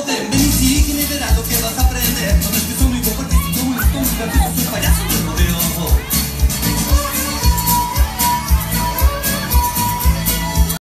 all them